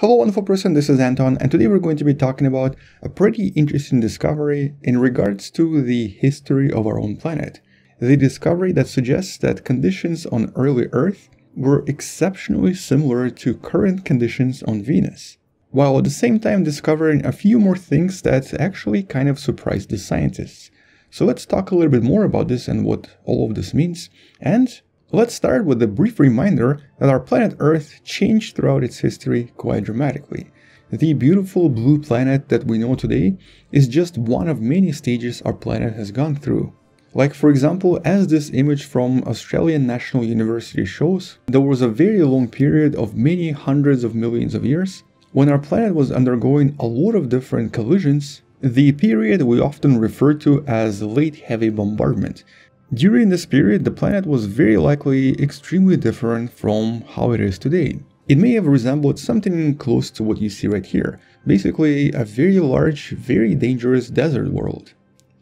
Hello wonderful person, this is Anton and today we're going to be talking about a pretty interesting discovery in regards to the history of our own planet. The discovery that suggests that conditions on early Earth were exceptionally similar to current conditions on Venus, while at the same time discovering a few more things that actually kind of surprised the scientists. So let's talk a little bit more about this and what all of this means, and Let's start with a brief reminder that our planet Earth changed throughout its history quite dramatically. The beautiful blue planet that we know today is just one of many stages our planet has gone through. Like for example, as this image from Australian National University shows, there was a very long period of many hundreds of millions of years when our planet was undergoing a lot of different collisions, the period we often refer to as late heavy bombardment, during this period, the planet was very likely extremely different from how it is today. It may have resembled something close to what you see right here, basically a very large, very dangerous desert world,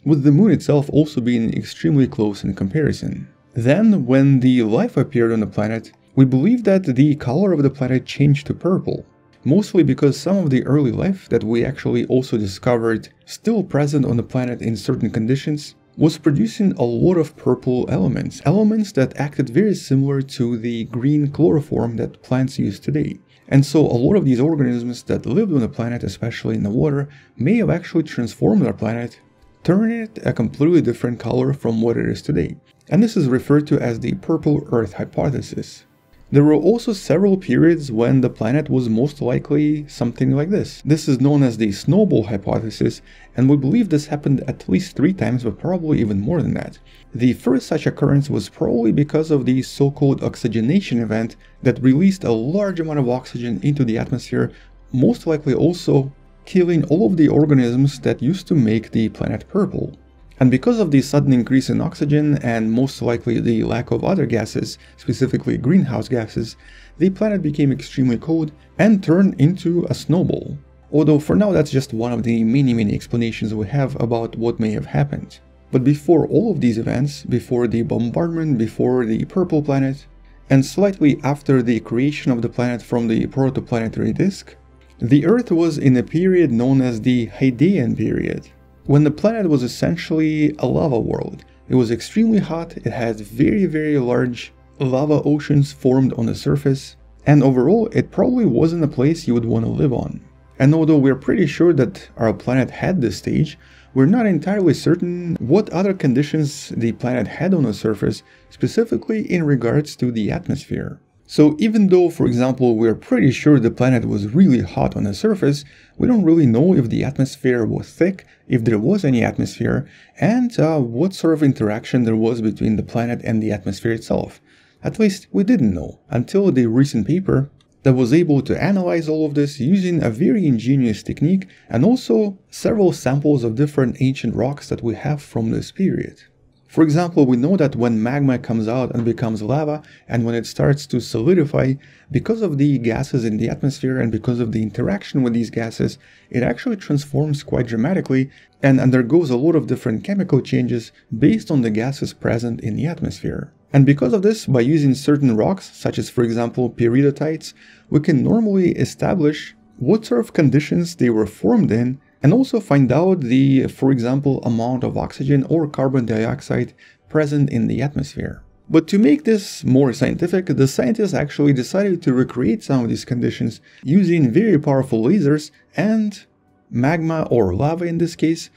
with the moon itself also being extremely close in comparison. Then, when the life appeared on the planet, we believe that the color of the planet changed to purple, mostly because some of the early life that we actually also discovered still present on the planet in certain conditions was producing a lot of purple elements, elements that acted very similar to the green chloroform that plants use today. And so a lot of these organisms that lived on the planet, especially in the water, may have actually transformed our planet, turning it a completely different color from what it is today. And this is referred to as the purple earth hypothesis. There were also several periods when the planet was most likely something like this. This is known as the snowball hypothesis, and we believe this happened at least three times, but probably even more than that. The first such occurrence was probably because of the so-called oxygenation event that released a large amount of oxygen into the atmosphere, most likely also killing all of the organisms that used to make the planet purple. And because of the sudden increase in oxygen and most likely the lack of other gases, specifically greenhouse gases, the planet became extremely cold and turned into a snowball. Although for now that's just one of the many many explanations we have about what may have happened. But before all of these events, before the bombardment, before the purple planet, and slightly after the creation of the planet from the protoplanetary disk, the Earth was in a period known as the Hadean period. When the planet was essentially a lava world, it was extremely hot, it had very very large lava oceans formed on the surface, and overall it probably wasn't a place you would want to live on. And although we're pretty sure that our planet had this stage, we're not entirely certain what other conditions the planet had on the surface, specifically in regards to the atmosphere. So even though, for example, we're pretty sure the planet was really hot on the surface, we don't really know if the atmosphere was thick, if there was any atmosphere, and uh, what sort of interaction there was between the planet and the atmosphere itself. At least we didn't know, until the recent paper that was able to analyze all of this using a very ingenious technique and also several samples of different ancient rocks that we have from this period. For example, we know that when magma comes out and becomes lava, and when it starts to solidify, because of the gases in the atmosphere and because of the interaction with these gases, it actually transforms quite dramatically and undergoes a lot of different chemical changes based on the gases present in the atmosphere. And because of this, by using certain rocks, such as for example peridotites, we can normally establish what sort of conditions they were formed in and also find out the, for example, amount of oxygen or carbon dioxide present in the atmosphere. But to make this more scientific, the scientists actually decided to recreate some of these conditions using very powerful lasers and magma or lava in this case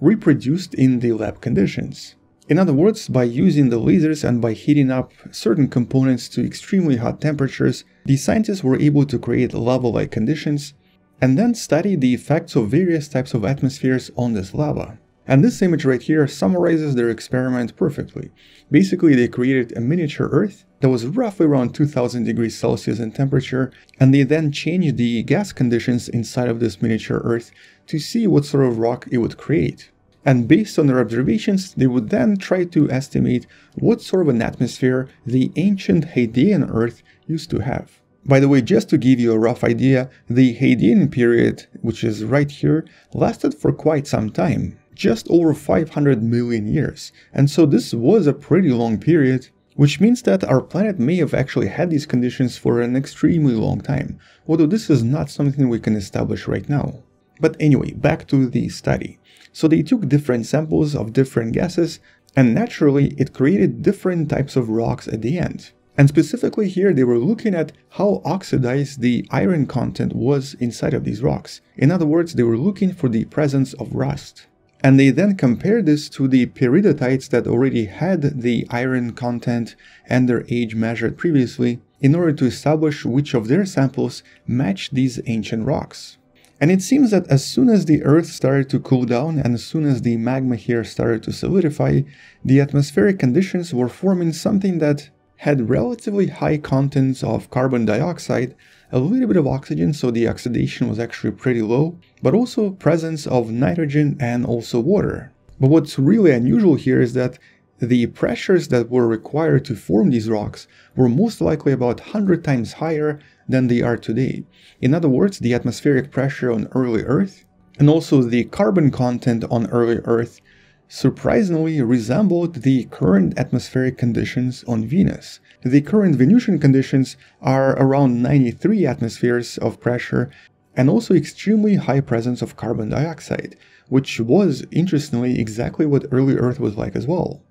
reproduced in the lab conditions. In other words, by using the lasers and by heating up certain components to extremely hot temperatures, the scientists were able to create lava-like conditions and then study the effects of various types of atmospheres on this lava. And this image right here summarizes their experiment perfectly. Basically, they created a miniature Earth that was roughly around 2000 degrees Celsius in temperature, and they then changed the gas conditions inside of this miniature Earth to see what sort of rock it would create. And based on their observations, they would then try to estimate what sort of an atmosphere the ancient Hadean Earth used to have. By the way, just to give you a rough idea, the Hadean period, which is right here, lasted for quite some time, just over 500 million years, and so this was a pretty long period, which means that our planet may have actually had these conditions for an extremely long time, although this is not something we can establish right now. But anyway, back to the study. So they took different samples of different gases, and naturally it created different types of rocks at the end. And specifically here they were looking at how oxidized the iron content was inside of these rocks. In other words, they were looking for the presence of rust. And they then compared this to the peridotites that already had the iron content and their age measured previously in order to establish which of their samples matched these ancient rocks. And it seems that as soon as the Earth started to cool down and as soon as the magma here started to solidify, the atmospheric conditions were forming something that had relatively high contents of carbon dioxide, a little bit of oxygen, so the oxidation was actually pretty low, but also presence of nitrogen and also water. But what's really unusual here is that the pressures that were required to form these rocks were most likely about 100 times higher than they are today. In other words, the atmospheric pressure on early Earth and also the carbon content on early Earth surprisingly resembled the current atmospheric conditions on Venus. The current Venusian conditions are around 93 atmospheres of pressure and also extremely high presence of carbon dioxide, which was, interestingly, exactly what early Earth was like as well.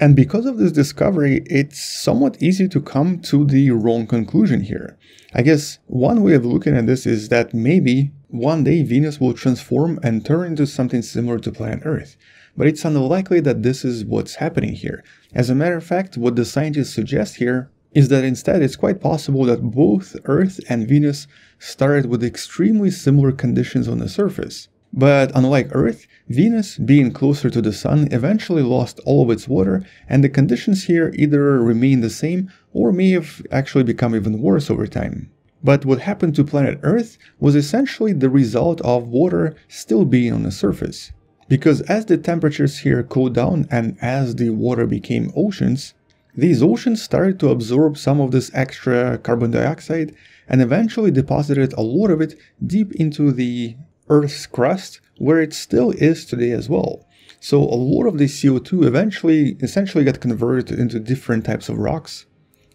And because of this discovery, it's somewhat easy to come to the wrong conclusion here. I guess one way of looking at this is that maybe one day Venus will transform and turn into something similar to planet Earth but it's unlikely that this is what's happening here. As a matter of fact, what the scientists suggest here is that instead it's quite possible that both Earth and Venus started with extremely similar conditions on the surface. But unlike Earth, Venus, being closer to the Sun, eventually lost all of its water, and the conditions here either remain the same or may have actually become even worse over time. But what happened to planet Earth was essentially the result of water still being on the surface. Because as the temperatures here cooled down and as the water became oceans, these oceans started to absorb some of this extra carbon dioxide and eventually deposited a lot of it deep into the Earth's crust, where it still is today as well. So a lot of the CO2 eventually essentially got converted into different types of rocks,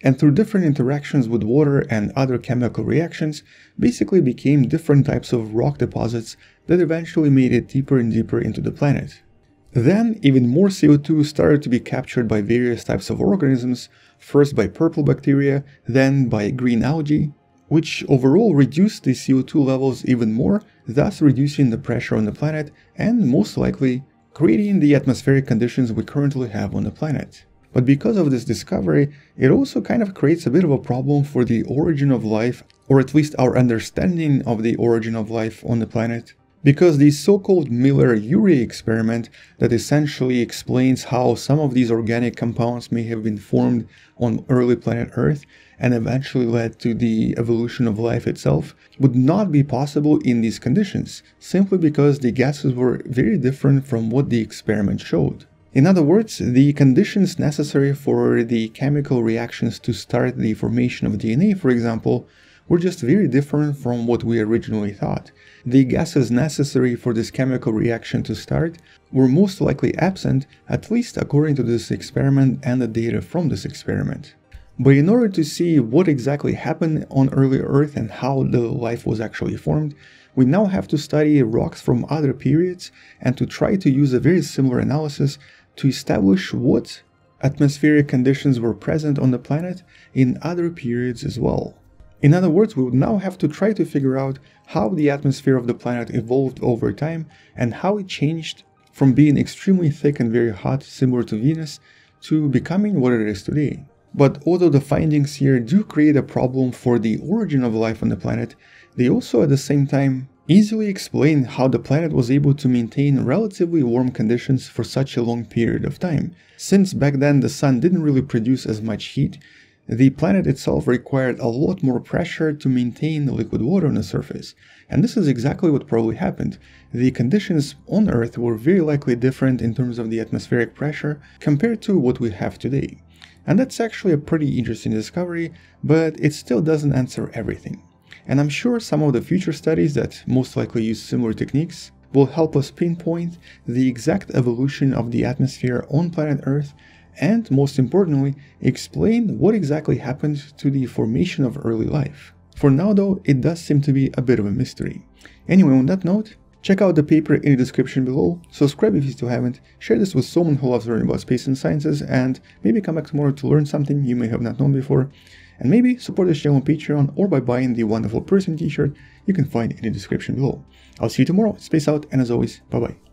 and through different interactions with water and other chemical reactions, basically became different types of rock deposits that eventually made it deeper and deeper into the planet. Then, even more CO2 started to be captured by various types of organisms, first by purple bacteria, then by green algae, which overall reduced the CO2 levels even more, thus reducing the pressure on the planet and most likely creating the atmospheric conditions we currently have on the planet. But because of this discovery, it also kind of creates a bit of a problem for the origin of life, or at least our understanding of the origin of life on the planet. Because the so-called Miller-Urey experiment that essentially explains how some of these organic compounds may have been formed on early planet Earth and eventually led to the evolution of life itself would not be possible in these conditions, simply because the gases were very different from what the experiment showed. In other words, the conditions necessary for the chemical reactions to start the formation of DNA, for example, were just very different from what we originally thought. The gases necessary for this chemical reaction to start were most likely absent, at least according to this experiment and the data from this experiment. But in order to see what exactly happened on early Earth and how the life was actually formed, we now have to study rocks from other periods and to try to use a very similar analysis to establish what atmospheric conditions were present on the planet in other periods as well. In other words, we would now have to try to figure out how the atmosphere of the planet evolved over time and how it changed from being extremely thick and very hot, similar to Venus, to becoming what it is today. But although the findings here do create a problem for the origin of life on the planet, they also at the same time easily explain how the planet was able to maintain relatively warm conditions for such a long period of time. Since back then the sun didn't really produce as much heat, the planet itself required a lot more pressure to maintain liquid water on the surface. And this is exactly what probably happened. The conditions on Earth were very likely different in terms of the atmospheric pressure compared to what we have today. And that's actually a pretty interesting discovery, but it still doesn't answer everything and I'm sure some of the future studies that most likely use similar techniques will help us pinpoint the exact evolution of the atmosphere on planet Earth and most importantly, explain what exactly happened to the formation of early life. For now though, it does seem to be a bit of a mystery. Anyway, on that note, check out the paper in the description below, subscribe if you still haven't, share this with someone who loves learning about space and sciences, and maybe come back tomorrow to learn something you may have not known before, and maybe support this channel on Patreon or by buying the wonderful person t-shirt you can find in the description below. I'll see you tomorrow, space out, and as always, bye bye.